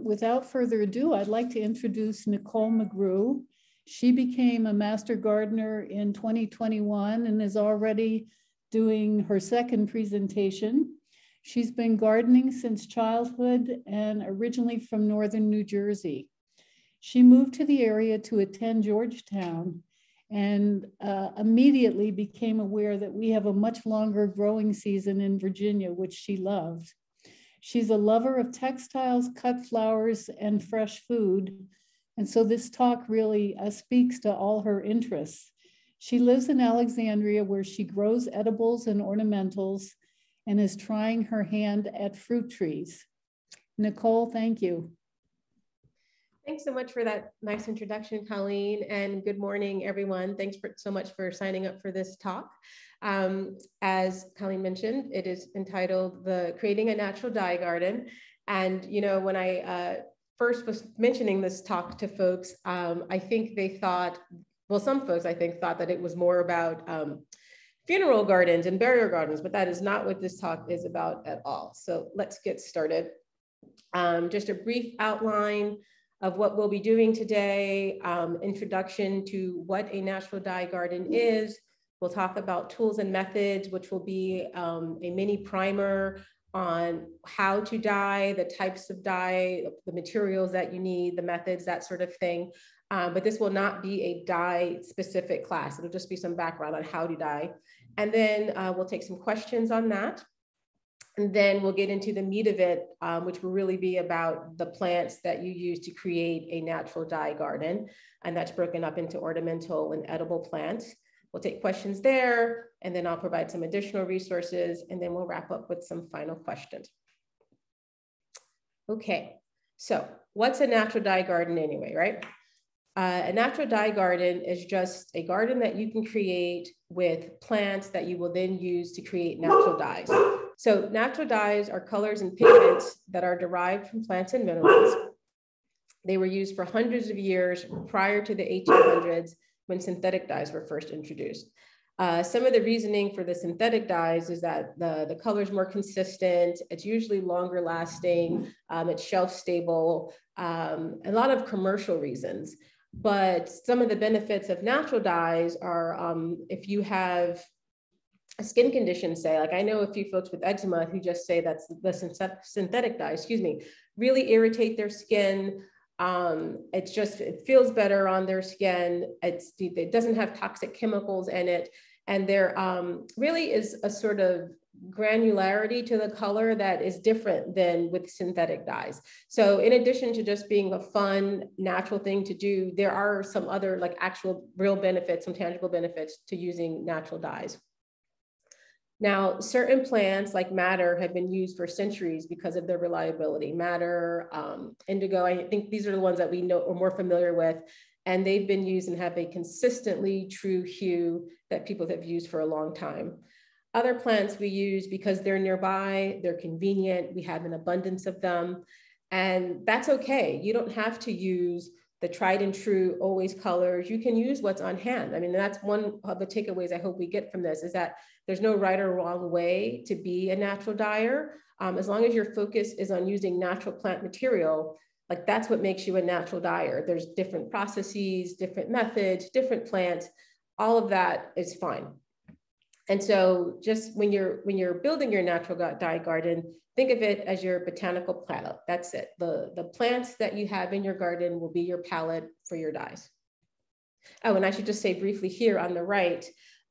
Without further ado, I'd like to introduce Nicole McGrew. She became a master gardener in 2021 and is already doing her second presentation. She's been gardening since childhood and originally from Northern New Jersey. She moved to the area to attend Georgetown and uh, immediately became aware that we have a much longer growing season in Virginia, which she loved. She's a lover of textiles, cut flowers, and fresh food. And so this talk really uh, speaks to all her interests. She lives in Alexandria where she grows edibles and ornamentals and is trying her hand at fruit trees. Nicole, thank you. Thanks so much for that nice introduction, Colleen, and good morning, everyone. Thanks for, so much for signing up for this talk. Um, as Colleen mentioned, it is entitled the Creating a Natural Dye Garden. And, you know, when I uh, first was mentioning this talk to folks, um, I think they thought, well, some folks I think thought that it was more about um, funeral gardens and burial gardens, but that is not what this talk is about at all. So let's get started. Um, just a brief outline of what we'll be doing today, um, introduction to what a natural dye garden is. We'll talk about tools and methods, which will be um, a mini primer on how to dye, the types of dye, the materials that you need, the methods, that sort of thing. Um, but this will not be a dye specific class. It'll just be some background on how to dye. And then uh, we'll take some questions on that. And then we'll get into the meat of it, um, which will really be about the plants that you use to create a natural dye garden. And that's broken up into ornamental and edible plants. We'll take questions there, and then I'll provide some additional resources, and then we'll wrap up with some final questions. Okay, so what's a natural dye garden anyway, right? Uh, a natural dye garden is just a garden that you can create with plants that you will then use to create natural dyes. So natural dyes are colors and pigments that are derived from plants and minerals. They were used for hundreds of years prior to the 1800s when synthetic dyes were first introduced. Uh, some of the reasoning for the synthetic dyes is that the, the color is more consistent, it's usually longer lasting, um, it's shelf stable, um, a lot of commercial reasons. But some of the benefits of natural dyes are um, if you have skin condition, say, like I know a few folks with eczema who just say that's the synthetic dye, excuse me, really irritate their skin. Um, it's just, it feels better on their skin. It's, it doesn't have toxic chemicals in it. And there um, really is a sort of granularity to the color that is different than with synthetic dyes. So in addition to just being a fun, natural thing to do, there are some other like actual real benefits, some tangible benefits to using natural dyes. Now, certain plants like madder have been used for centuries because of their reliability. Madder, um, indigo, I think these are the ones that we know are more familiar with, and they've been used and have a consistently true hue that people have used for a long time. Other plants we use because they're nearby, they're convenient, we have an abundance of them, and that's okay. You don't have to use the tried and true always colors you can use what's on hand. I mean that's one of the takeaways i hope we get from this is that there's no right or wrong way to be a natural dyer. Um, as long as your focus is on using natural plant material like that's what makes you a natural dyer. There's different processes different methods different plants. All of that is fine. And so just when you're when you're building your natural dye garden think of it as your botanical palette. That's it. The, the plants that you have in your garden will be your palette for your dyes. Oh, and I should just say briefly here on the right,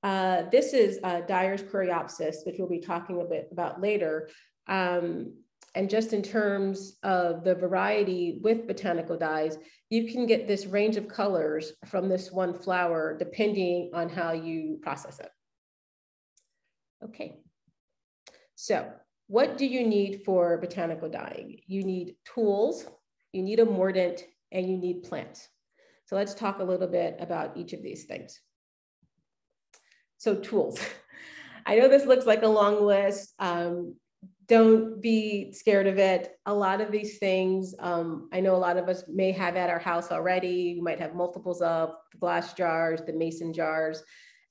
uh, this is uh, Dyer's Coreopsis, which we'll be talking a bit about later. Um, and just in terms of the variety with botanical dyes, you can get this range of colors from this one flower depending on how you process it. Okay, so what do you need for botanical dyeing? You need tools, you need a mordant, and you need plants. So let's talk a little bit about each of these things. So tools. I know this looks like a long list. Um, don't be scared of it. A lot of these things, um, I know a lot of us may have at our house already. You might have multiples of the glass jars, the mason jars.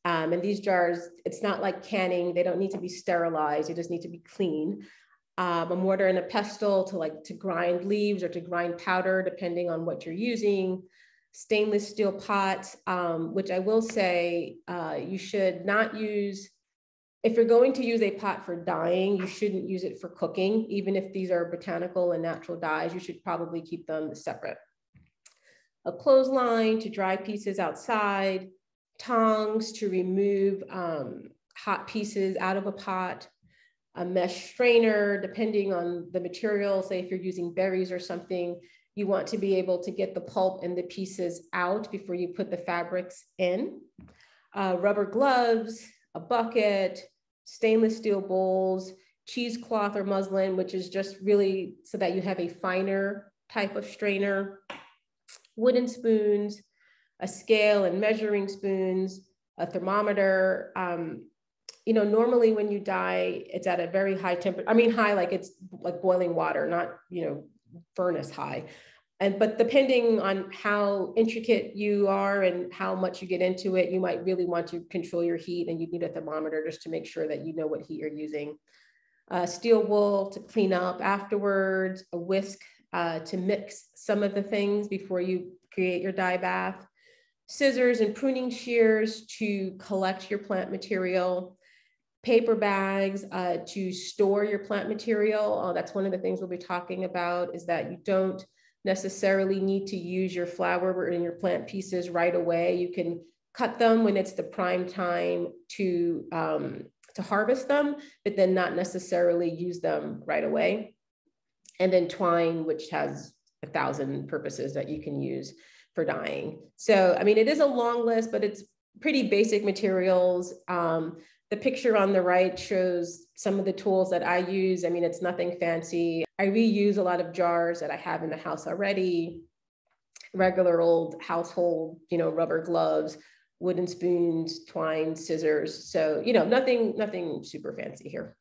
Um, and these jars, it's not like canning, they don't need to be sterilized, they just need to be clean. um, a mortar and a pestle to like to grind leaves or to grind powder, depending on what you're using. Stainless steel pot, um, which I will say uh, you should not use. If you're going to use a pot for dyeing, you shouldn't use it for cooking. Even if these are botanical and natural dyes, you should probably keep them separate. A clothesline to dry pieces outside, tongs to remove um, hot pieces out of a pot, a mesh strainer, depending on the material, say if you're using berries or something, you want to be able to get the pulp and the pieces out before you put the fabrics in. Uh, rubber gloves, a bucket, stainless steel bowls, cheesecloth or muslin, which is just really so that you have a finer type of strainer, wooden spoons, a scale and measuring spoons, a thermometer, um, you know, normally when you dye, it's at a very high temperature. I mean, high, like it's like boiling water, not, you know, furnace high. And, but depending on how intricate you are and how much you get into it, you might really want to control your heat and you need a thermometer just to make sure that you know what heat you're using. Uh, steel wool to clean up afterwards, a whisk uh, to mix some of the things before you create your dye bath, scissors and pruning shears to collect your plant material, paper bags uh, to store your plant material. Uh, that's one of the things we'll be talking about is that you don't necessarily need to use your flower and your plant pieces right away. You can cut them when it's the prime time to, um, to harvest them, but then not necessarily use them right away. And then twine, which has a thousand purposes that you can use for dyeing. So, I mean, it is a long list, but it's pretty basic materials. Um, the picture on the right shows some of the tools that I use. I mean, it's nothing fancy. I reuse a lot of jars that I have in the house already, regular old household, you know, rubber gloves, wooden spoons, twine, scissors. So, you know, nothing, nothing super fancy here.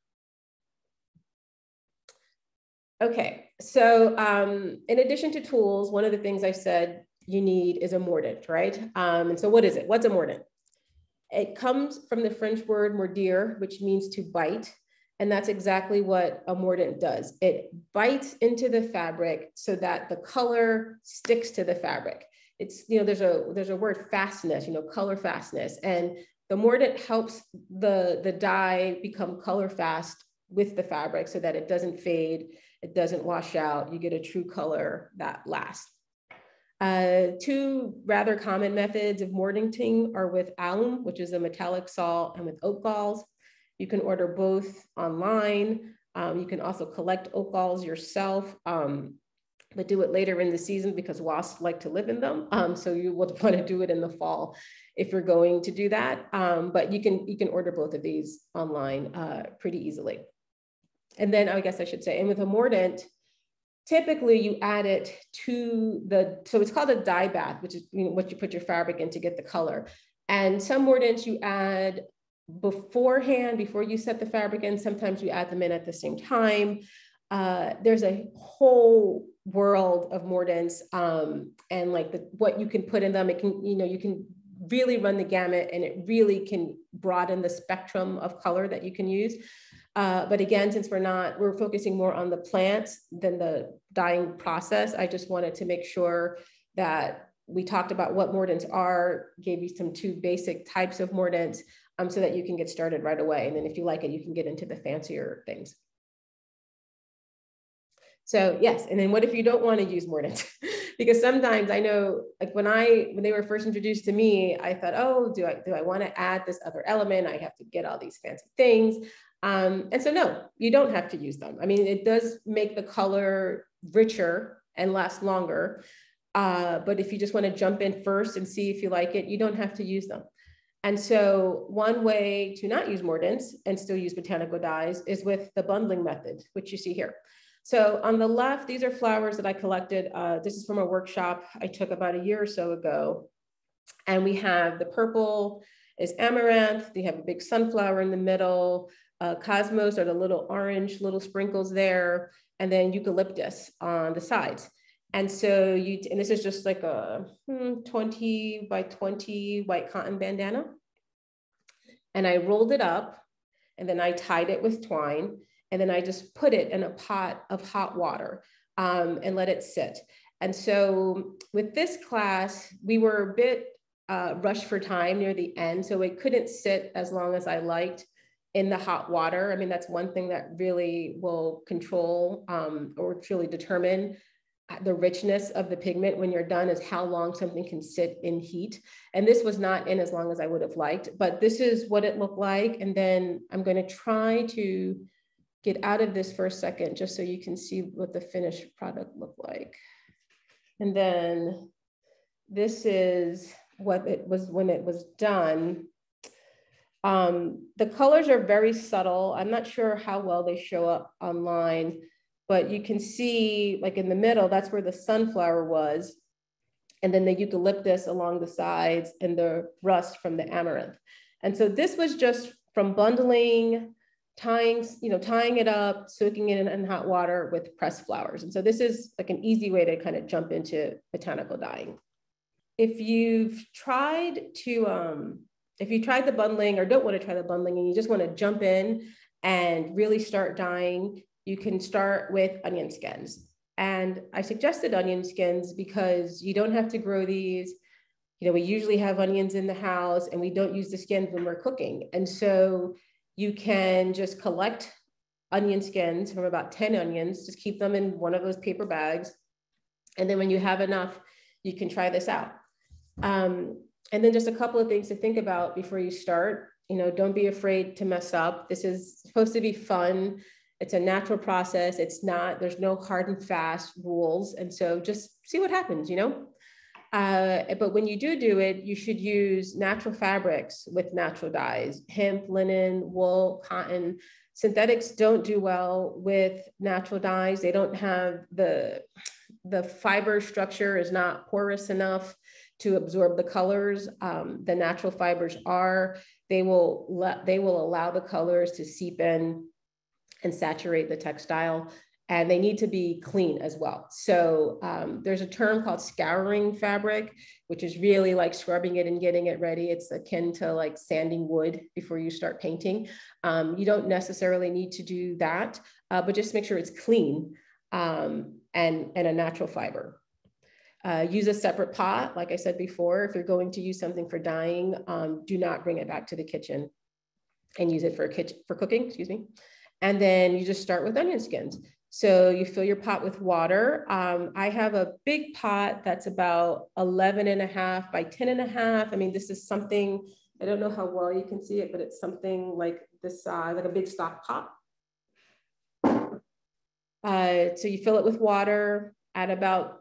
Okay, so um, in addition to tools, one of the things I said you need is a mordant, right? Um, and so what is it? What's a mordant? It comes from the French word mordir, which means to bite. And that's exactly what a mordant does. It bites into the fabric so that the color sticks to the fabric. It's, you know, there's a there's a word fastness, you know, color fastness. And the mordant helps the, the dye become color fast with the fabric so that it doesn't fade, it doesn't wash out, you get a true color that lasts. Uh, two rather common methods of mordanting are with alum, which is a metallic salt, and with oak galls. You can order both online. Um, you can also collect oak galls yourself, um, but do it later in the season because wasps like to live in them. Um, so you will want to do it in the fall if you're going to do that. Um, but you can you can order both of these online uh, pretty easily. And then I guess I should say, and with a mordant, typically you add it to the, so it's called a dye bath, which is you know, what you put your fabric in to get the color. And some mordants you add beforehand, before you set the fabric in, sometimes you add them in at the same time. Uh, there's a whole world of mordants um, and like the, what you can put in them. It can, you know, you can really run the gamut and it really can broaden the spectrum of color that you can use. Uh, but again, since we're not, we're focusing more on the plants than the dyeing process, I just wanted to make sure that we talked about what mordants are, gave you some two basic types of mordants um, so that you can get started right away. And then if you like it, you can get into the fancier things. So yes, and then what if you don't want to use mordants? because sometimes I know, like when I when they were first introduced to me, I thought, oh, do I do I want to add this other element? I have to get all these fancy things. Um, and so no, you don't have to use them. I mean, it does make the color richer and last longer. Uh, but if you just want to jump in first and see if you like it, you don't have to use them. And so one way to not use mordants and still use botanical dyes is with the bundling method, which you see here. So on the left, these are flowers that I collected. Uh, this is from a workshop I took about a year or so ago. And we have the purple is amaranth. They have a big sunflower in the middle. Uh, cosmos are the little orange little sprinkles there, and then eucalyptus on the sides. And so you, and this is just like a hmm, 20 by 20 white cotton bandana. And I rolled it up and then I tied it with twine. and then I just put it in a pot of hot water um, and let it sit. And so with this class, we were a bit uh, rushed for time near the end, so it couldn't sit as long as I liked in the hot water. I mean, that's one thing that really will control um, or truly determine the richness of the pigment when you're done is how long something can sit in heat. And this was not in as long as I would have liked, but this is what it looked like. And then I'm going to try to get out of this for a second, just so you can see what the finished product looked like. And then this is what it was when it was done. Um, the colors are very subtle. I'm not sure how well they show up online, but you can see like in the middle, that's where the sunflower was. And then the eucalyptus along the sides and the rust from the amaranth. And so this was just from bundling, tying, you know, tying it up, soaking it in, in hot water with pressed flowers. And so this is like an easy way to kind of jump into botanical dyeing. If you've tried to, um, if you tried the bundling or don't want to try the bundling and you just want to jump in and really start dyeing, you can start with onion skins. And I suggested onion skins because you don't have to grow these. You know, we usually have onions in the house and we don't use the skins when we're cooking. And so you can just collect onion skins from about 10 onions, just keep them in one of those paper bags. And then when you have enough, you can try this out. Um, and then just a couple of things to think about before you start. You know, don't be afraid to mess up. This is supposed to be fun it's a natural process. It's not, there's no hard and fast rules. And so just see what happens, you know? Uh, but when you do do it, you should use natural fabrics with natural dyes, hemp, linen, wool, cotton. Synthetics don't do well with natural dyes. They don't have the, the fiber structure is not porous enough to absorb the colors. Um, the natural fibers are, they will let, they will allow the colors to seep in and saturate the textile. And they need to be clean as well. So um, there's a term called scouring fabric, which is really like scrubbing it and getting it ready. It's akin to like sanding wood before you start painting. Um, you don't necessarily need to do that, uh, but just make sure it's clean um, and, and a natural fiber. Uh, use a separate pot. Like I said before, if you're going to use something for dyeing, um, do not bring it back to the kitchen and use it for kitchen for cooking, excuse me. And then you just start with onion skins. So you fill your pot with water. Um, I have a big pot that's about 11 and a half by 10 and a half. I mean, this is something, I don't know how well you can see it, but it's something like this size, like a big stock pot. Uh, so you fill it with water, add about,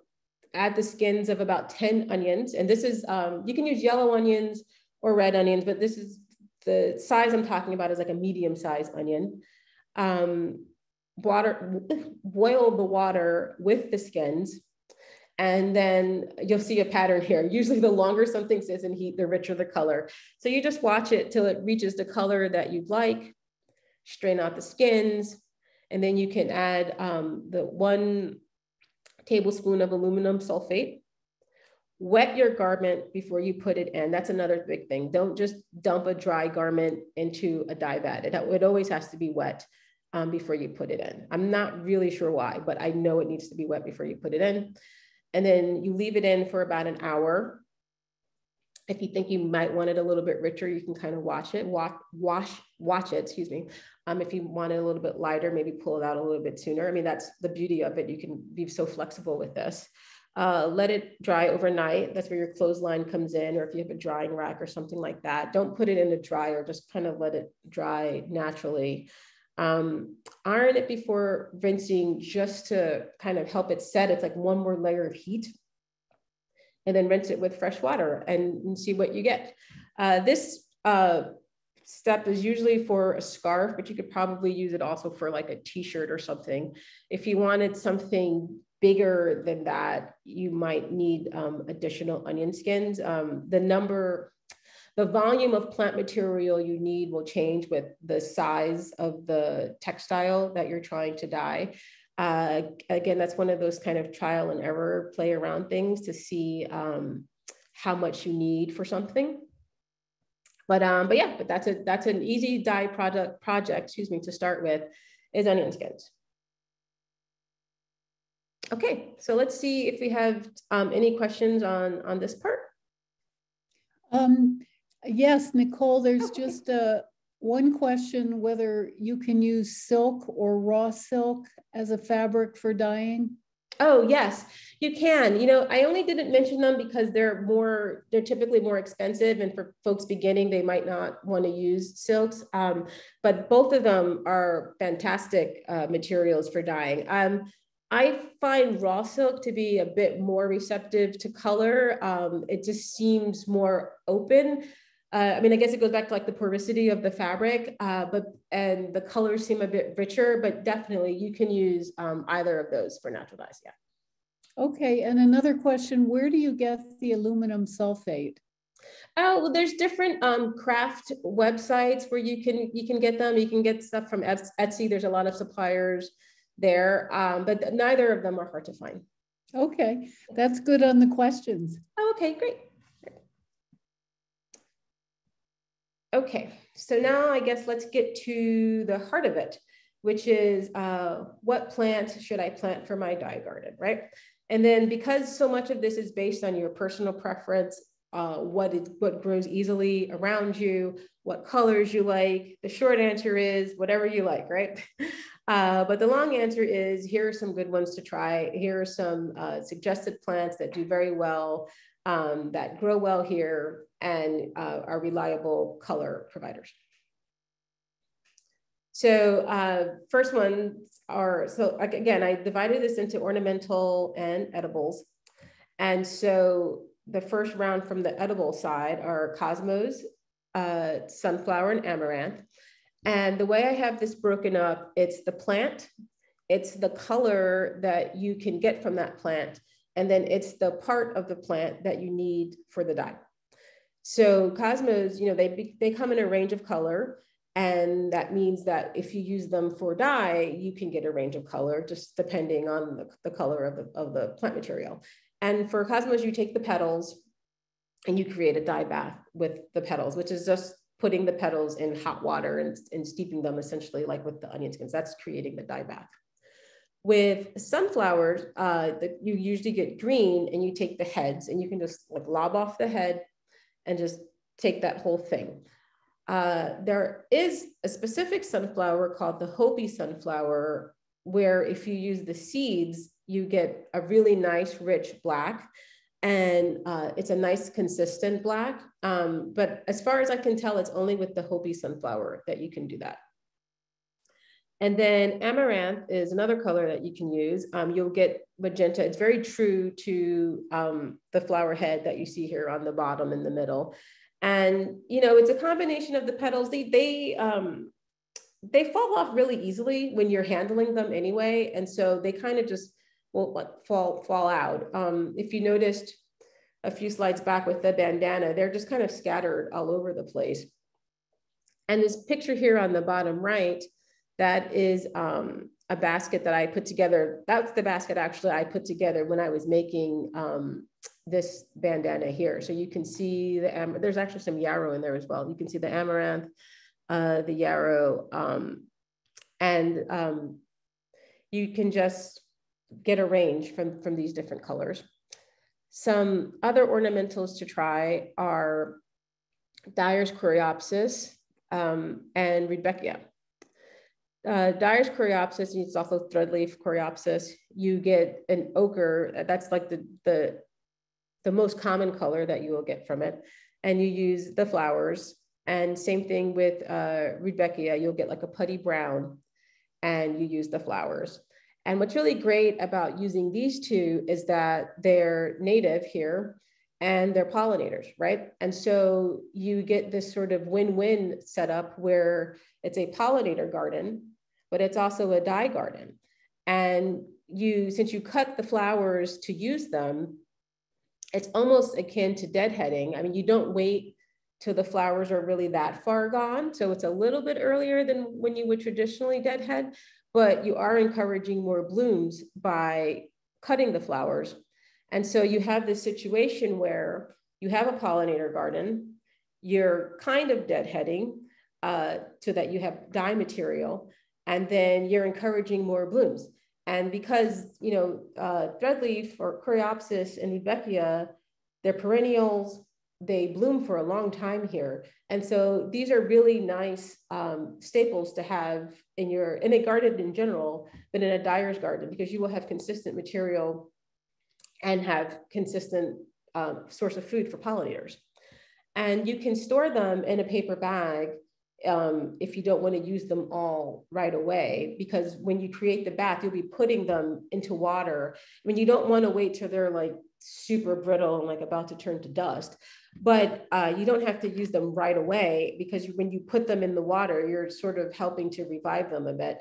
add the skins of about 10 onions. And this is, um, you can use yellow onions or red onions, but this is the size I'm talking about is like a medium sized onion um, water, boil the water with the skins. And then you'll see a pattern here. Usually the longer something sits in heat, the richer the color. So you just watch it till it reaches the color that you'd like, strain out the skins, and then you can add um, the one tablespoon of aluminum sulfate. Wet your garment before you put it in. That's another big thing. Don't just dump a dry garment into a dye vat. It, it always has to be wet um, before you put it in. I'm not really sure why, but I know it needs to be wet before you put it in. And then you leave it in for about an hour. If you think you might want it a little bit richer, you can kind of wash it, wash, wash, watch it, excuse me. Um, if you want it a little bit lighter, maybe pull it out a little bit sooner. I mean, that's the beauty of it. You can be so flexible with this. Uh, let it dry overnight. That's where your clothesline comes in, or if you have a drying rack or something like that. Don't put it in a dryer, just kind of let it dry naturally. Um, iron it before rinsing just to kind of help it set. It's like one more layer of heat. And then rinse it with fresh water and, and see what you get. Uh, this uh, step is usually for a scarf, but you could probably use it also for like a t-shirt or something. If you wanted something bigger than that, you might need um, additional onion skins. Um, the number the volume of plant material you need will change with the size of the textile that you're trying to dye. Uh, again, that's one of those kind of trial and error play around things to see um, how much you need for something. But um, but yeah, but that's a that's an easy dye project project, excuse me, to start with. is onion skins. Okay, so let's see if we have um, any questions on, on this part. Um, yes, Nicole, there's just uh, one question whether you can use silk or raw silk as a fabric for dyeing. Oh, yes, you can. You know, I only didn't mention them because they're more, they're typically more expensive. And for folks beginning, they might not want to use silks. Um, but both of them are fantastic uh, materials for dyeing. Um, I find raw silk to be a bit more receptive to color. Um, it just seems more open. Uh, I mean, I guess it goes back to like the porosity of the fabric, uh, but and the colors seem a bit richer, but definitely you can use um, either of those for natural dyes. Yeah. Okay, and another question, where do you get the aluminum sulfate? Oh, well, there's different um, craft websites where you can you can get them. You can get stuff from Etsy. There's a lot of suppliers there, um, but neither of them are hard to find. Okay, that's good on the questions. Oh, okay, great. Okay, so now I guess let's get to the heart of it, which is uh, what plant should I plant for my dye garden, right? And then because so much of this is based on your personal preference, uh, what is what grows easily around you, what colors you like. The short answer is whatever you like, right? Uh, but the long answer is here are some good ones to try. Here are some uh, suggested plants that do very well, um, that grow well here, and uh, are reliable color providers. So uh, first ones are, so again, I divided this into ornamental and edibles. And so the first round from the edible side are cosmos, uh, sunflower, and amaranth. And the way I have this broken up, it's the plant, it's the color that you can get from that plant, and then it's the part of the plant that you need for the dye. So cosmos, you know, they, they come in a range of color. And that means that if you use them for dye, you can get a range of color just depending on the, the color of the, of the plant material. And for cosmos, you take the petals and you create a dye bath with the petals, which is just putting the petals in hot water and, and steeping them essentially like with the onion skins. That's creating the dye bath. With sunflowers, uh, the, you usually get green and you take the heads and you can just like lob off the head and just take that whole thing. Uh, there is a specific sunflower called the Hopi sunflower, where if you use the seeds, you get a really nice, rich black and uh, it's a nice consistent black. Um, but as far as I can tell, it's only with the Hopi sunflower that you can do that. And then amaranth is another color that you can use. Um, you'll get magenta. It's very true to um, the flower head that you see here on the bottom in the middle. And, you know, it's a combination of the petals. They, they, um, they fall off really easily when you're handling them anyway. And so they kind of just will like fall fall out. Um, if you noticed a few slides back with the bandana, they're just kind of scattered all over the place. And this picture here on the bottom right, that is um, a basket that I put together. That's the basket actually I put together when I was making um, this bandana here. So you can see the, there's actually some yarrow in there as well. You can see the amaranth, uh, the yarrow, um, and um, you can just get a range from, from these different colors. Some other ornamentals to try are Dyer's Coreopsis um, and Rudbeckia. Uh, Dyer's Coreopsis, and it's also threadleaf Coreopsis. You get an ochre, that's like the, the, the most common color that you will get from it. And you use the flowers. And same thing with uh, Rudbeckia, you'll get like a putty brown and you use the flowers. And what's really great about using these two is that they're native here and they're pollinators, right? And so you get this sort of win-win setup where it's a pollinator garden, but it's also a dye garden. And you, since you cut the flowers to use them, it's almost akin to deadheading. I mean, you don't wait till the flowers are really that far gone. So it's a little bit earlier than when you would traditionally deadhead, but you are encouraging more blooms by cutting the flowers. And so you have this situation where you have a pollinator garden, you're kind of deadheading uh, so that you have dye material. and then you're encouraging more blooms. And because, you know, uh, threadleaf or Coreopsis and Rudbeckia, they're perennials, they bloom for a long time here. And so these are really nice um, staples to have in your, in a garden in general, but in a dyer's garden, because you will have consistent material and have consistent um, source of food for pollinators. And you can store them in a paper bag um, if you don't want to use them all right away, because when you create the bath, you'll be putting them into water. I mean, you don't want to wait till they're like super brittle and like about to turn to dust, but uh, you don't have to use them right away because when you put them in the water, you're sort of helping to revive them a bit.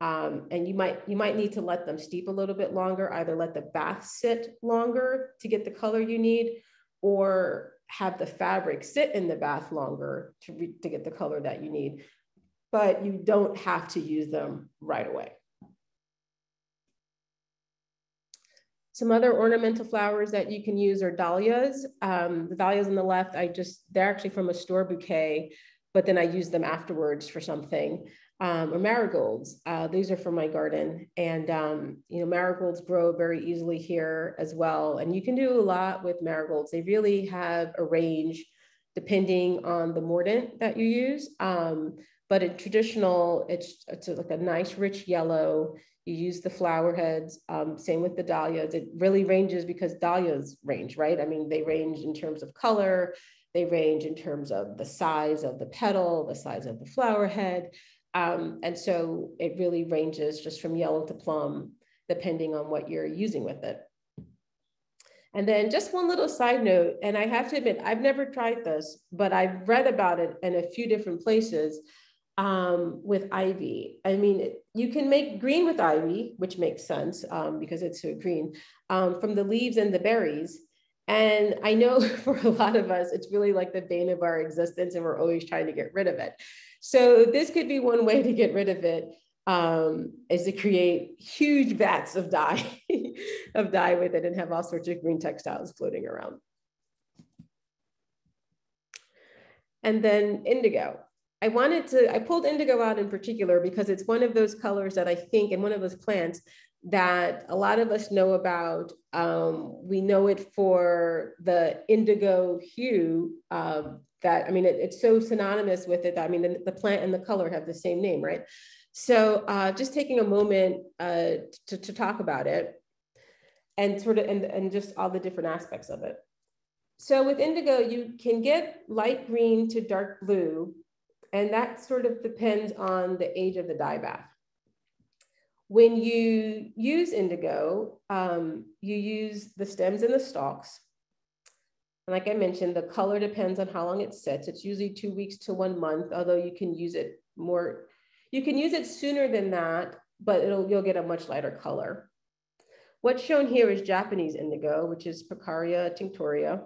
Um, and you might you might need to let them steep a little bit longer, either let the bath sit longer to get the color you need, or have the fabric sit in the bath longer to, re- to get the color that you need, but you don't have to use them right away. Some other ornamental flowers that you can use are dahlias. Um, the dahlias on the left, I just, they're actually from a store bouquet, but then I use them afterwards for something um, or marigolds. Uh, these are from my garden. And, um, you know, marigolds grow very easily here as well. And you can do a lot with marigolds. They really have a range depending on the mordant that you use. Um, but in traditional, it's, it's like a nice rich yellow. You use the flower heads, um, same with the dahlias. It really ranges because dahlias range, right? I mean, they range in terms of color, they range in terms of the size of the petal, the size of the flower head. Um, and so it really ranges just from yellow to plum, depending on what you're using with it. And then just one little side note, and I have to admit, I've never tried this, but I've read about it in a few different places um, with ivy. I mean, you can make green with ivy, which makes sense um, because it's so green, um, from the leaves and the berries. And I know for a lot of us, it's really like the bane of our existence, and we're always trying to get rid of it. So this could be one way to get rid of it um, is to create huge vats of dye, of dye with it and have all sorts of green textiles floating around. And then indigo. I wanted to, I pulled indigo out in particular because it's one of those colors that I think, and one of those plants that a lot of us know about. Um, we know it for the indigo hue, um, that, I mean, it, it's so synonymous with it that, I mean, the, the, plant and the color have the same name, right? So uh, just taking a moment uh, to, to talk about it and sort of, and, and just all the different aspects of it. So with indigo, you can get light green to dark blue, and that sort of depends on the age of the dye bath. When you use indigo, um, you use the stems and the stalks, and like I mentioned, the color depends on how long it sits. It's usually two weeks to one month, although you can use it more, you can use it sooner than that, but it'll, you'll get a much lighter color. What's shown here is Japanese indigo, which is Persicaria tinctoria.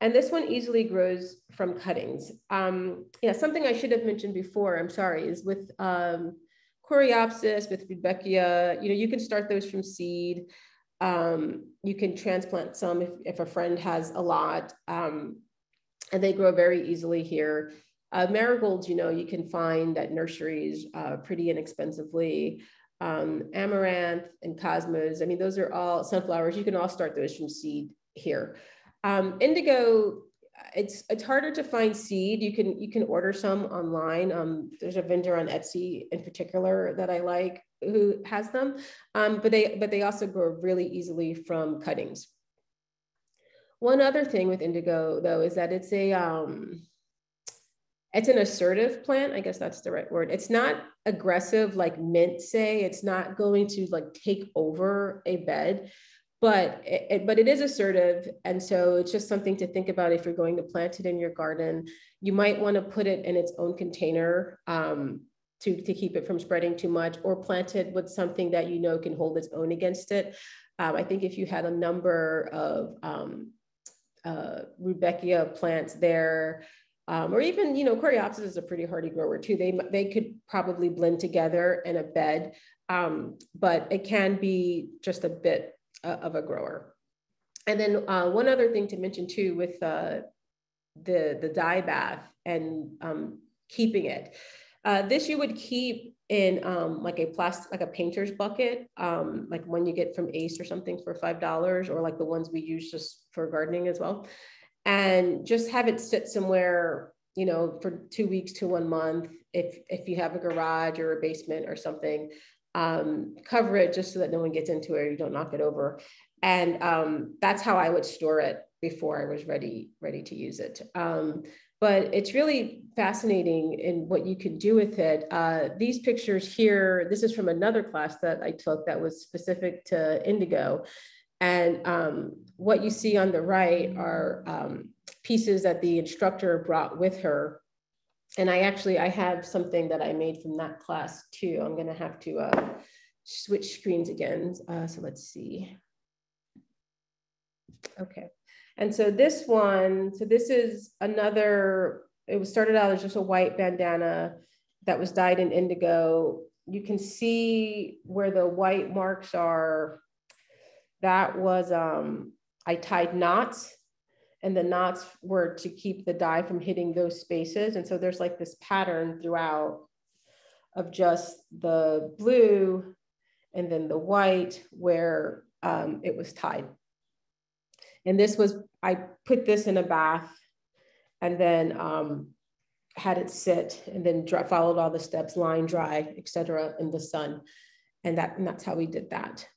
And this one easily grows from cuttings. Um, yeah, something I should have mentioned before, I'm sorry, is with um, Coreopsis, with Rudbeckia, you know, you can start those from seed. Um, you can transplant some if, if a friend has a lot, um, and they grow very easily here. Uh, marigolds, you know, you can find at nurseries uh, pretty inexpensively. Um, amaranth and cosmos, I mean, those are all sunflowers. You can all start those from seed here. Um, indigo, it's it's harder to find seed. You can you can order some online. Um, there's a vendor on Etsy in particular that I like who has them, um, but they but they also grow really easily from cuttings. One other thing with indigo though is that it's a um, it's an assertive plant. I guess that's the right word. It's not aggressive like mint say. It's not going to like take over a bed, but it, but it is assertive, and so it's just something to think about if you're going to plant it in your garden. You might want to put it in its own container. Um, to, to keep it from spreading too much or plant it with something that you know can hold its own against it. Um, I think if you had a number of um, uh, Rudbeckia plants there, um, or even, you know, Coreopsis is a pretty hardy grower too. They, they could probably blend together in a bed, um, but it can be just a bit of a grower. And then uh, one other thing to mention too with uh, the, the dye bath and um, keeping it. Uh, this you would keep in um, like a plastic, like a painter's bucket, um, like one you get from Ace or something for $5 or like the ones we use just for gardening as well. And just have it sit somewhere, you know, for two weeks to one month. If, if you have a garage or a basement or something, um, cover it just so that no one gets into it or you don't knock it over. And um, that's how I would store it before I was ready, ready to use it. Um, but it's really fascinating in what you can do with it. Uh, these pictures here, this is from another class that I took that was specific to indigo. And um, what you see on the right are um, pieces that the instructor brought with her. And I actually, I have something that I made from that class too. I'm gonna have to uh, switch screens again. Uh, so let's see. Okay. And so this one, so this is another, it was started out as just a white bandana that was dyed in indigo. You can see where the white marks are. That was, um, I tied knots and the knots were to keep the dye from hitting those spaces. And so there's like this pattern throughout of just the blue and then the white where um, it was tied. And this was, I put this in a bath and then um, had it sit and then dry, followed all the steps, line dry, etc., in the sun. And, that, and that's how we did that.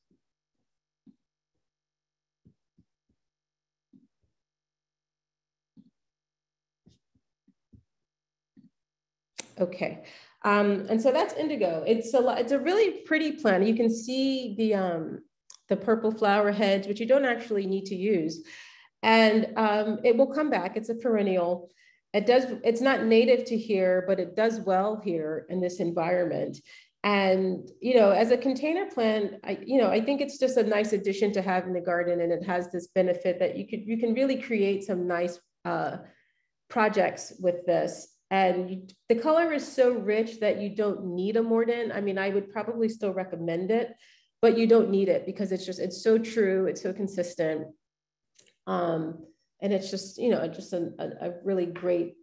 Okay, um, and so that's indigo. It's a it's a really pretty plant. You can see the um, the purple flower heads, which you don't actually need to use. And um, it will come back. It's a perennial. It does, it's not native to here, but it does well here in this environment. And, you know, as a container plant, I, you know, I think it's just a nice addition to have in the garden. And it has this benefit that you could, you can really create some nice uh, projects with this. And the color is so rich that you don't need a mordant. I mean, I would probably still recommend it, but you don't need it because it's just, it's so true, it's so consistent. Um, and it's just, you know, just a, a, a really great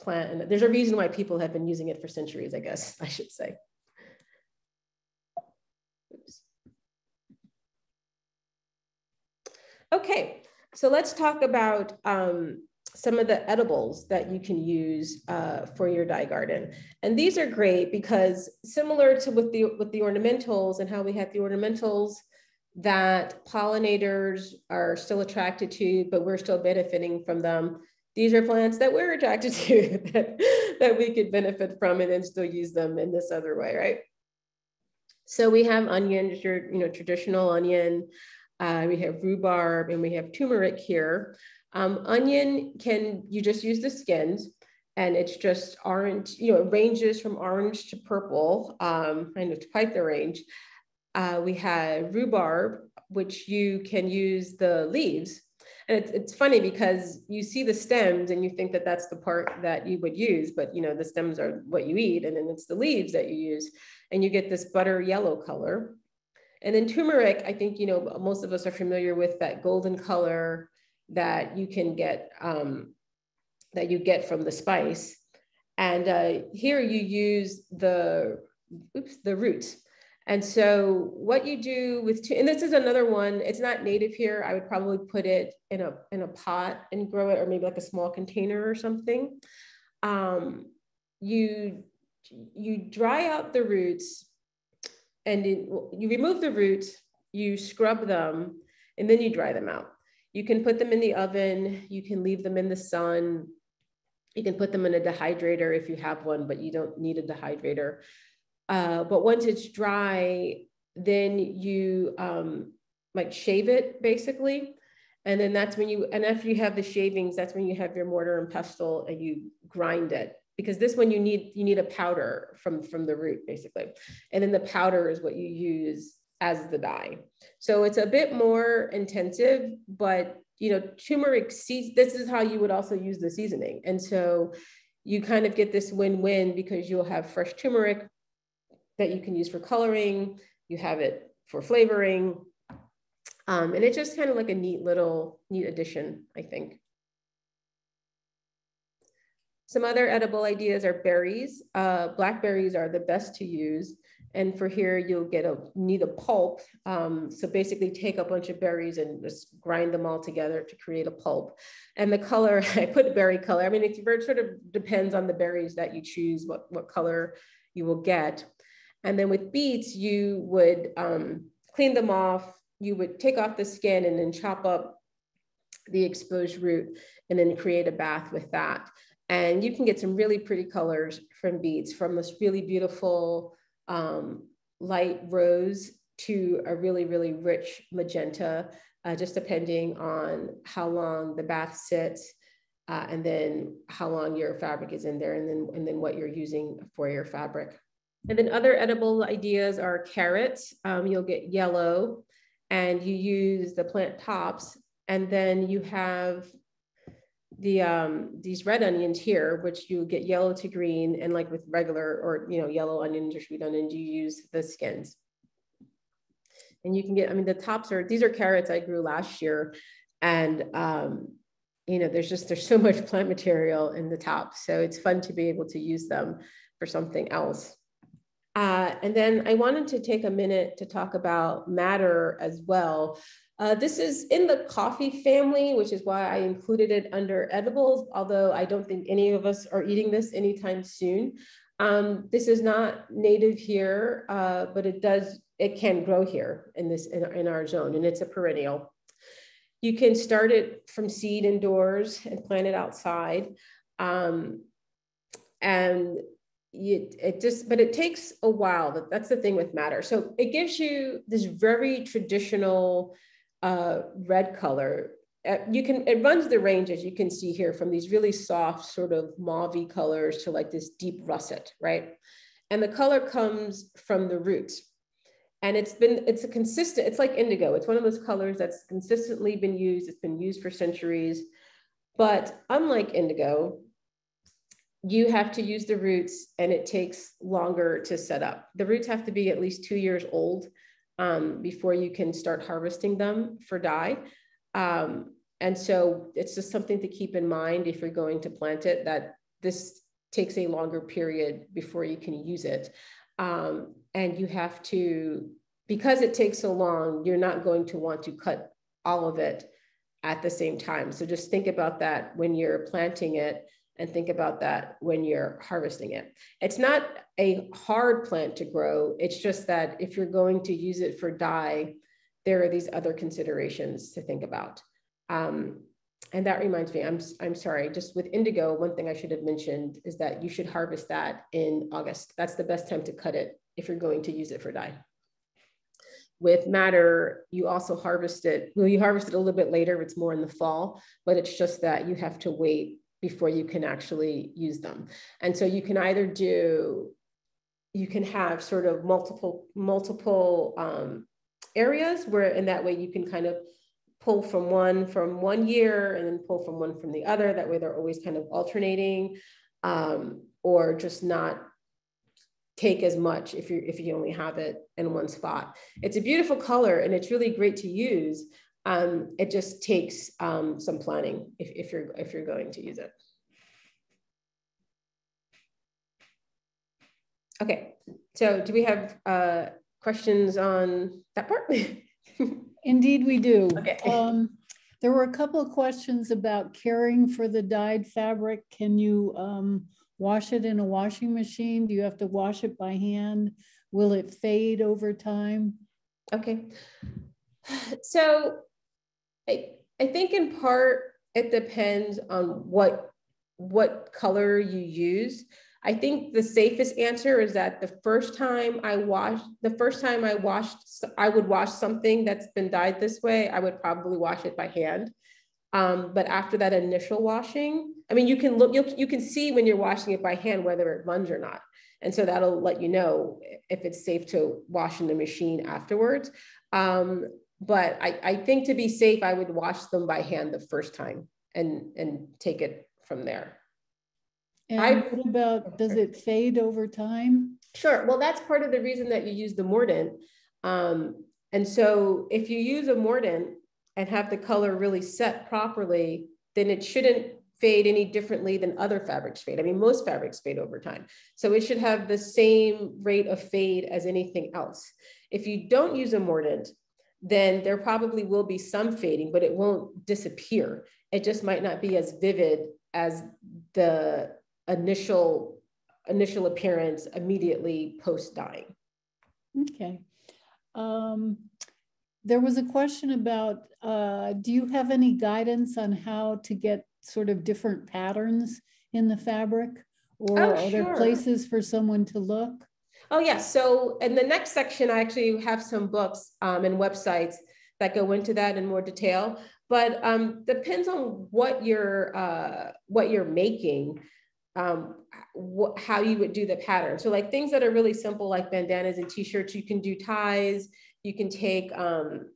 plant. And there's a reason why people have been using it for centuries, I guess I should say. Oops. Okay, so let's talk about um, some of the edibles that you can use uh, for your dye garden. And these are great because similar to with the, with the ornamentals and how we had the ornamentals that pollinators are still attracted to, but we're still benefiting from them. These are plants that we're attracted to that, that we could benefit from and then still use them in this other way, right? So we have onion, just your you know, traditional onion. Uh, we have rhubarb and we have turmeric here. Um, onion can, you just use the skins and it's just orange, you know, it ranges from orange to purple. Um, know quite the range. Uh, we had rhubarb, which you can use the leaves. And it's, it's funny because you see the stems and you think that that's the part that you would use, but you know, the stems are what you eat and then it's the leaves that you use and you get this butter yellow color. And then turmeric, I think, you know, most of us are familiar with that golden color that you can get um, that you get from the spice. And uh, here you use the oops the roots. And so what you do with two, and this is another one. It's not native here. I would probably put it in a in a pot and grow it, or maybe like a small container or something. Um, you you dry out the roots, and it, you remove the roots. You scrub them, and then you dry them out. You can put them in the oven, you can leave them in the sun. You can put them in a dehydrator if you have one, but you don't need a dehydrator. Uh, but once it's dry, then you um, like shave it basically. And then that's when you, and after you have the shavings, that's when you have your mortar and pestle and you grind it because this one you need, you need a powder from, from the root basically. And then the powder is what you use as the dye. So it's a bit more intensive, but you know, turmeric seeds, this is how you would also use the seasoning. And so you kind of get this win-win because you'll have fresh turmeric that you can use for coloring, you have it for flavoring. Um, and it's just kind of like a neat little, neat addition, I think. Some other edible ideas are berries. Uh, blackberries are the best to use. And for here, you'll get a need a pulp. Um, so basically take a bunch of berries and just grind them all together to create a pulp. And the color, I put berry color. I mean, it sort of depends on the berries that you choose, what, what color you will get. And then with beets, you would um, clean them off. You would take off the skin and then chop up the exposed root and then create a bath with that. And you can get some really pretty colors from beets, from this really beautiful um, light rose to a really, really rich magenta, uh, just depending on how long the bath sits uh, and then how long your fabric is in there and then, and then what you're using for your fabric. And then other edible ideas are carrots. Um, you'll get yellow and you use the plant tops and then you have the um, these red onions here, which you get yellow to green, and like with regular or you know yellow onions or sweet onions, you use the skins. And you can get, I mean, the tops are these are carrots I grew last year, and um, you know, there's just there's so much plant material in the top, so it's fun to be able to use them for something else. Uh, and then I wanted to take a minute to talk about madder as well. Uh, this is in the coffee family, which is why I included it under edibles, although I don't think any of us are eating this anytime soon. Um, this is not native here, uh, but it does, it can grow here in this, in, in our zone, and it's a perennial. You can start it from seed indoors and plant it outside. Um, and it, it just, but it takes a while. That's the thing with madder So it gives you this very traditional uh, red color. Uh, you can, it runs the range as you can see here from these really soft sort of mauve colors to like this deep russet, right? And the color comes from the roots. And it's been, it's a consistent, it's like indigo. It's one of those colors that's consistently been used. It's been used for centuries. But unlike indigo, you have to use the roots and it takes longer to set up. The roots have to be at least two years old um, before you can start harvesting them for dye. Um, and so it's just something to keep in mind if you're going to plant it, that this takes a longer period before you can use it. Um, and you have to, because it takes so long, you're not going to want to cut all of it at the same time. So just think about that when you're planting it and think about that when you're harvesting it. It's not a hard plant to grow. It's just that if you're going to use it for dye, there are these other considerations to think about. Um, and that reminds me, I'm, I'm sorry, just with indigo, one thing I should have mentioned is that you should harvest that in August. That's the best time to cut it if you're going to use it for dye. With madder, you also harvest it, well, you harvest it a little bit later, it's more in the fall, but it's just that you have to wait before you can actually use them. And so you can either do, you can have sort of multiple, multiple um, areas where in that way you can kind of pull from one from one year and then pull from one from the other. That way they're always kind of alternating um, or just not take as much if you if you only have it in one spot. It's a beautiful color and it's really great to use. Um, it just takes um, some planning if, if, you're, if you're going to use it. Okay, so do we have uh, questions on that part? Indeed, we do. Okay. Um, there were a couple of questions about caring for the dyed fabric. Can you um, wash it in a washing machine? Do you have to wash it by hand? Will it fade over time? Okay. So I, I think in part it depends on what what color you use. I think the safest answer is that the first time I washed, the first time I washed, I would wash something that's been dyed this way, I would probably wash it by hand. Um, but after that initial washing, I mean, you can look, you you can see when you're washing it by hand whether it runs or not. And so that'll let you know if it's safe to wash in the machine afterwards. Um, but I, I think to be safe, I would wash them by hand the first time and, and take it from there. And I, what about, does it fade over time? Sure. Well, that's part of the reason that you use the mordant. Um, and so if you use a mordant and have the color really set properly, then it shouldn't fade any differently than other fabrics fade. I mean, most fabrics fade over time. So it should have the same rate of fade as anything else. If you don't use a mordant, then there probably will be some fading, but it won't disappear. It just might not be as vivid as the initial initial appearance immediately post dying. Okay. Um, there was a question about, uh, do you have any guidance on how to get sort of different patterns in the fabric? Or Oh, are there sure. places for someone to look? Oh, yes. So in the next section, I actually have some books um, and websites that go into that in more detail. But um, depends on what you're uh, what you're making, um, wh- how you would do the pattern. So like things that are really simple, like bandanas and t-shirts, you can do ties. You can take um,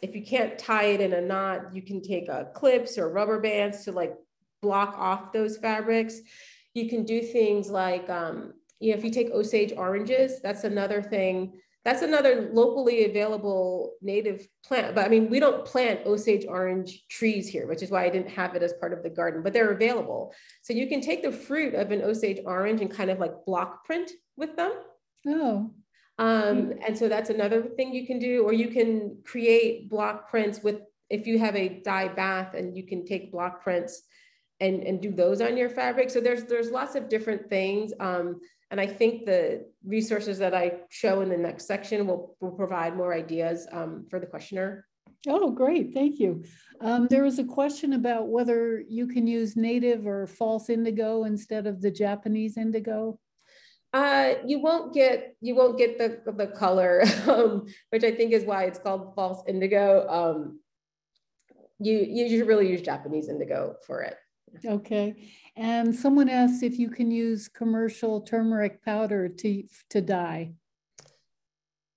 if you can't tie it in a knot, you can take uh, clips or rubber bands to like block off those fabrics. You can do things like um, you know, if you take Osage oranges, that's another thing. That's another locally available native plant. But I mean, we don't plant Osage orange trees here, which is why I didn't have it as part of the garden, but they're available. So you can take the fruit of an Osage orange and kind of like block print with them. Oh, Um, and so that's another thing you can do, or you can create block prints with, if you have a dye bath and you can take block prints and, and do those on your fabric. So there's, there's lots of different things. Um, and I think the resources that I show in the next section will, will provide more ideas um, for the questioner. oh, great, thank you. Um, there was a question about whether you can use native or false indigo instead of the Japanese indigo. Uh, you won't get you won't get the the color, um, which I think is why it's called false indigo. Um, you you should really use Japanese indigo for it. Okay, and someone asked if you can use commercial turmeric powder to, to dye.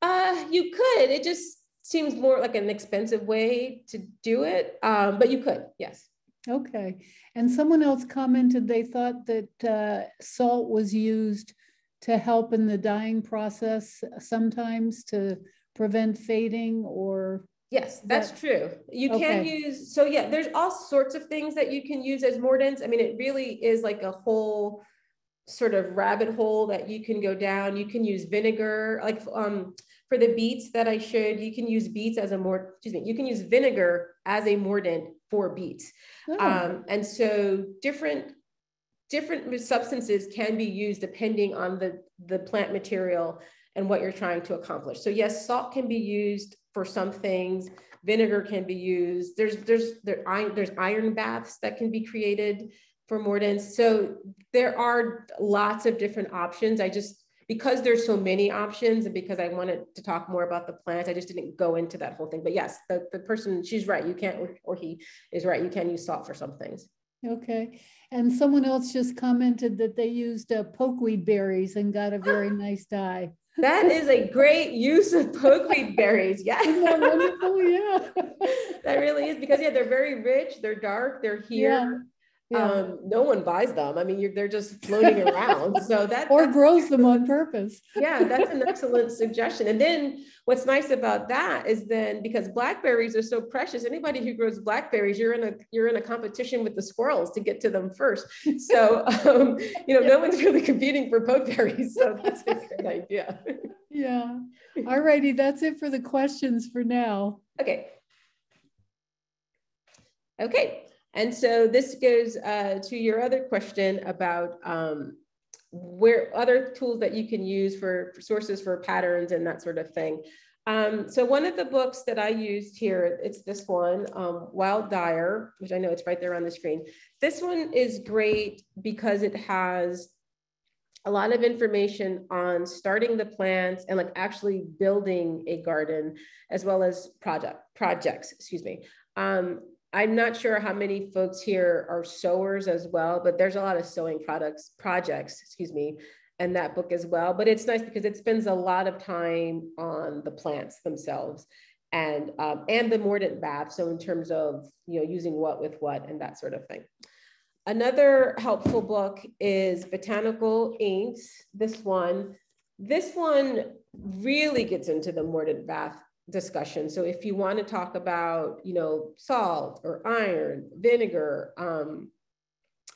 Uh, you could. It just seems more like an expensive way to do it, um, but you could. Yes. Okay, and someone else commented they thought that uh, salt was used to help in the dyeing process sometimes to prevent fading or, Yes, that's That- true. You can Okay. use, so yeah, there's all sorts of things that you can use as mordants. I mean, it really is like a whole sort of rabbit hole that you can go down. You can use vinegar, like um, for the beets that I showed, you can use beets as a more, excuse me, you can use vinegar as a mordant for beets. oh, Um, and so different different substances can be used depending on the, the plant material and what you're trying to accomplish. So yes, salt can be used for some things. Vinegar can be used. There's there's there iron there's iron baths that can be created for mordants. So there are lots of different options. I just because there's so many options and because I wanted to talk more about the plants, I just didn't go into that whole thing. But yes, the, the person, she's right. You can't, or, or he is right. You can use salt for some things. okay. And someone else just commented that they used uh, pokeweed berries and got a very nice dye. That is a great use of pokeweed berries. Yeah. Wonderful? Yeah. that really is because yeah, they're very rich, they're dark, they're here. Yeah. Um, no one buys them. I mean, you're, they're just floating around. So that Or grows them on purpose. yeah, that's an excellent suggestion. And then what's nice about that is then because blackberries are so precious, anybody who grows blackberries, you're in a you're in a competition with the squirrels to get to them first. So um, you know, no one's really competing for pokeberries. So that's a great idea. Yeah. All righty, that's it for the questions for now. Okay. Okay, and so this goes uh, to your other question about um, where other tools that you can use for, sources for patterns and that sort of thing. Um, so one of the books that I used here, it's this one, um, Wild Dyer, which I know it's right there on the screen. This one is great because it has a lot of information on starting the plants and like actually building a garden as well as project projects, excuse me. Um, I'm not sure how many folks here are sewers as well, but there's a lot of sewing products, projects, excuse me, and that book as well. But it's nice because it spends a lot of time on the plants themselves and um, and the mordant bath. So in terms of you know using what with what and that sort of thing. Another helpful book is Botanical Inks. This one, this one really gets into the mordant bath discussion. So if you want to talk about, you know, salt or iron, vinegar, um,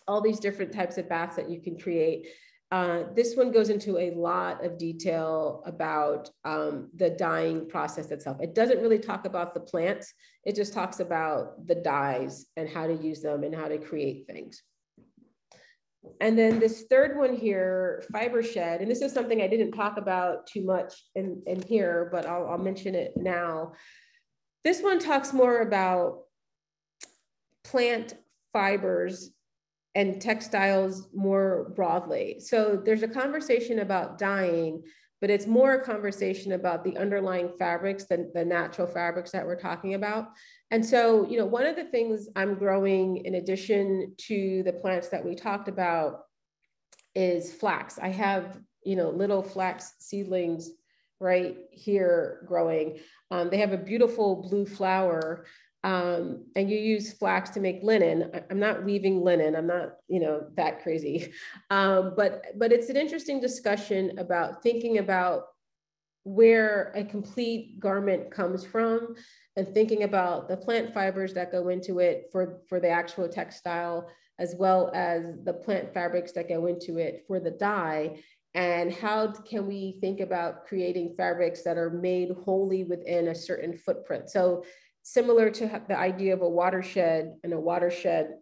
all these different types of baths that you can create. Uh, this one goes into a lot of detail about um, the dyeing process itself. It doesn't really talk about the plants. It just talks about the dyes and how to use them and how to create things. And then this third one here, fiber shed, and this is something I didn't talk about too much in, in here, but I'll, I'll mention it now. This one talks more about plant fibers and textiles more broadly. So there's a conversation about dyeing, but it's more a conversation about the underlying fabrics than the natural fabrics that we're talking about. And so, you know, one of the things I'm growing in addition to the plants that we talked about is flax. I have, you know, little flax seedlings right here growing. Um, they have a beautiful blue flower um, and you use flax to make linen. I'm not weaving linen. I'm not, you know, that crazy. Um, but but it's an interesting discussion about thinking about where a complete garment comes from and thinking about the plant fibers that go into it for, for the actual textile, as well as the plant fabrics that go into it for the dye. And how can we think about creating fabrics that are made wholly within a certain footprint? So similar to the idea of a watershed and a watershed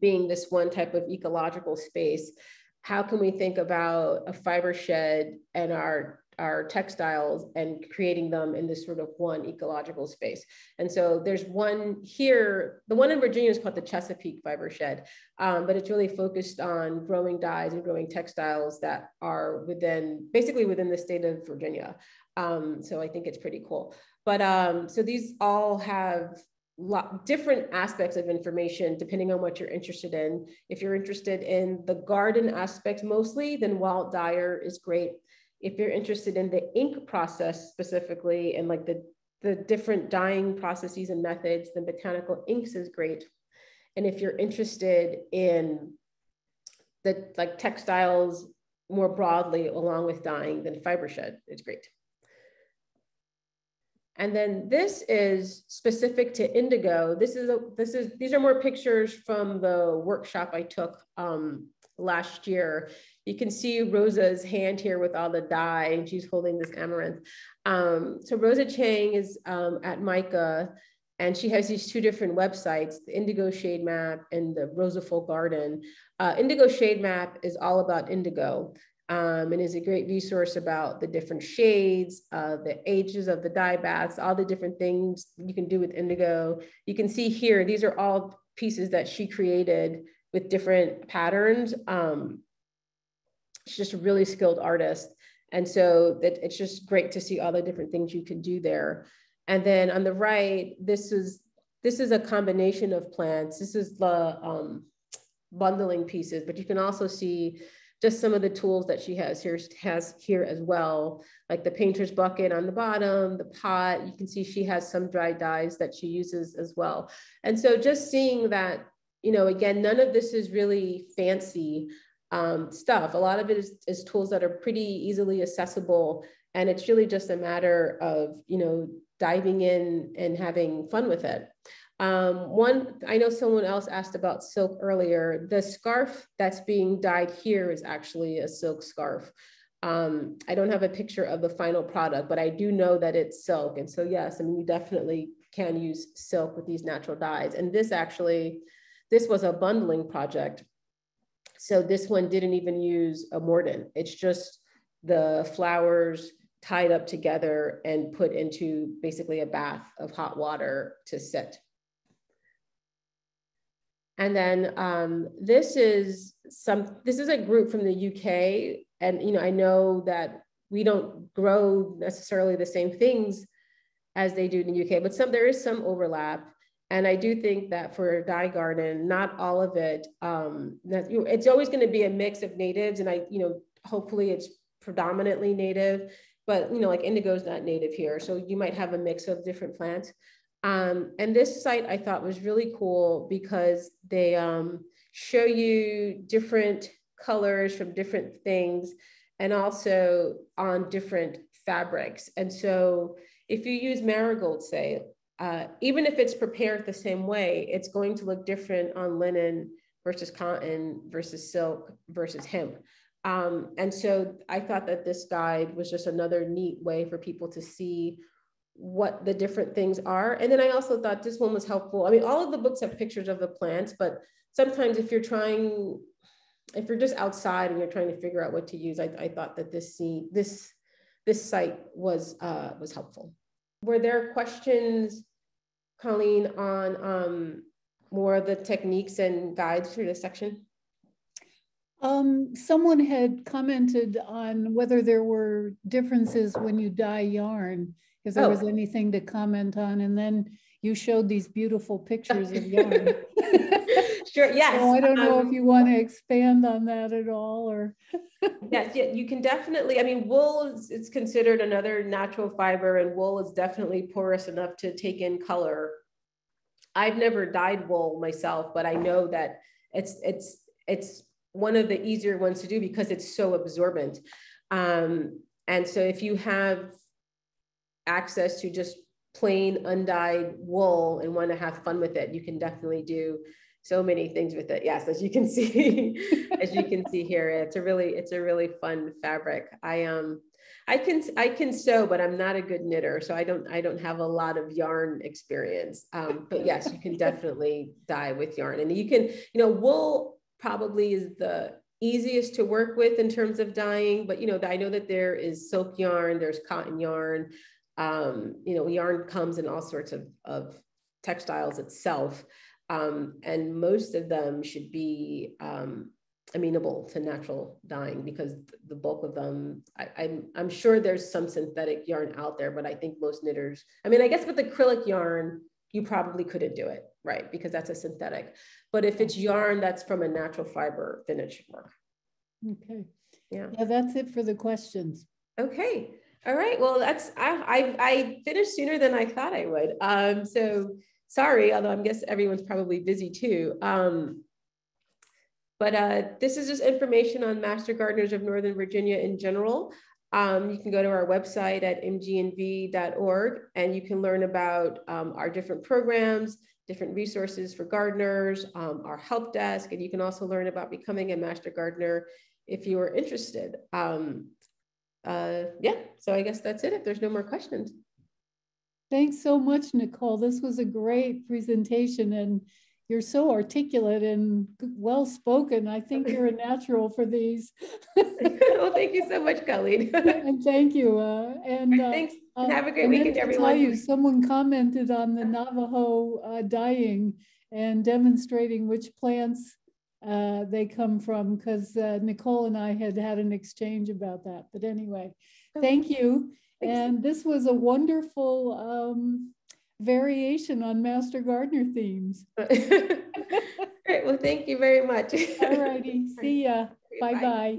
being this one type of ecological space, how can we think about a fiber shed and our our textiles and creating them in this sort of one ecological space. And so there's one here, the one in Virginia is called the Chesapeake Fiber Shed, um, but it's really focused on growing dyes and growing textiles that are within, basically within the state of Virginia. Um, so I think it's pretty cool. But um, so these all have lot, different aspects of information depending on what you're interested in. If you're interested in the garden aspect mostly, then Wild Dyer is great if you're interested in the ink process specifically and like the, the different dyeing processes and methods, then botanical inks is great. And if you're interested in the like textiles more broadly along with dyeing, then Fibershed is great. And then this is specific to indigo. This is a, this is these are more pictures from the workshop I took um, last year. You can see Rosa's hand here with all the dye and she's holding this amaranth. Um, so Rosa Chang is um, at MICA and she has these two different websites, the Indigo Shade Map and the Rosaful Garden. Uh, indigo Shade Map is all about indigo um, and is a great resource about the different shades, uh, the ages of the dye baths, all the different things you can do with indigo. You can see here, these are all pieces that she created with different patterns. Um, she's just a really skilled artist. And so that it's just great to see all the different things you can do there. And then on the right, this is this is a combination of plants. This is the um, bundling pieces, but you can also see just some of the tools that she has here has here as well, like the painter's bucket on the bottom, the pot. You can see she has some dry dyes that she uses as well. And so just seeing that, you know, again, none of this is really fancy um, stuff. A lot of it is, is tools that are pretty easily accessible. And it's really just a matter of, you know, diving in and having fun with it. Um, one, I know someone else asked about silk earlier. The scarf that's being dyed here is actually a silk scarf. Um, I don't have a picture of the final product, but I do know that it's silk. And so yes, I mean, you definitely can use silk with these natural dyes. And this actually, this was a bundling project so this one didn't even use a mordant. It's just the flowers tied up together and put into basically a bath of hot water to sit. And then um, this is some, this is a group from the UK. And, you know, I know that we don't grow necessarily the same things as they do in the UK, but some, there is some overlap. And I do think that for dye garden, not all of it, um, it's always going to be a mix of natives. And I, you know, hopefully it's predominantly native, but, you know, like indigo is not native here. So you might have a mix of different plants. Um, and this site I thought was really cool because they um, show you different colors from different things and also on different fabrics. And so if you use marigold, say, uh, even if it's prepared the same way, it's going to look different on linen versus cotton versus silk versus hemp. Um, and so I thought that this guide was just another neat way for people to see what the different things are. And then I also thought this one was helpful. I mean, all of the books have pictures of the plants, but sometimes if you're trying, if you're just outside and you're trying to figure out what to use, I, I thought that this see this this site was uh, was helpful. Were there questions, Colleen, on um, more of the techniques and guides through this section? Um, someone had commented on whether there were differences when you dye yarn, if there Oh. was anything to comment on, and then you showed these beautiful pictures of yarn. sure. Yes. So I don't know um, if you want to expand on that at all, or, Yes, yeah, you can definitely, I mean, wool is, it's considered another natural fiber and wool is definitely porous enough to take in color. I've never dyed wool myself, but I know that it's, it's, it's one of the easier ones to do because it's so absorbent. Um, and so if you have access to just plain undyed wool and want to have fun with it, you can definitely do so many things with it. Yes, as you can see, as you can see here, it's a really, it's a really fun fabric. I um, I can I can sew, but I'm not a good knitter, so I don't I don't have a lot of yarn experience. Um, but yes, you can definitely dye with yarn, and you can, you know, wool probably is the easiest to work with in terms of dyeing. But you know, I know that there is silk yarn, there's cotton yarn. Um, you know, yarn comes in all sorts of of textiles itself. Um, and most of them should be um, amenable to natural dyeing because the bulk of them, I, am I'm, I'm sure there's some synthetic yarn out there, but I think most knitters, I mean, I guess with acrylic yarn, you probably couldn't do it, right? Because that's a synthetic. But if it's yarn that's from a natural fiber, then it should work. okay. Yeah. Yeah, that's it for the questions. Okay. All right. Well, that's I I, I finished sooner than I thought I would. Um, so sorry, although I guess everyone's probably busy too. Um, but uh, this is just information on Master Gardeners of Northern Virginia in general. Um, you can go to our website at mgnv.org and you can learn about um, our different programs, different resources for gardeners, um, our help desk, and you can also learn about becoming a Master Gardener if you are interested. Um, uh, yeah, so I guess that's it if there's no more questions. Thanks so much, Nicole. This was a great presentation and you're so articulate and well spoken. I think you're a natural for these. well, thank you so much, Colleen. and thank you. Uh, and uh, thanks. And have a great then weekend, everyone. Tell you, someone commented on the Navajo uh, dyeing and demonstrating which plants uh, they come from because uh, Nicole and I had had an exchange about that. But anyway, thank you. And this was a wonderful um, variation on Master Gardener themes. Right. Well, thank you very much. All righty. See ya. Bye bye.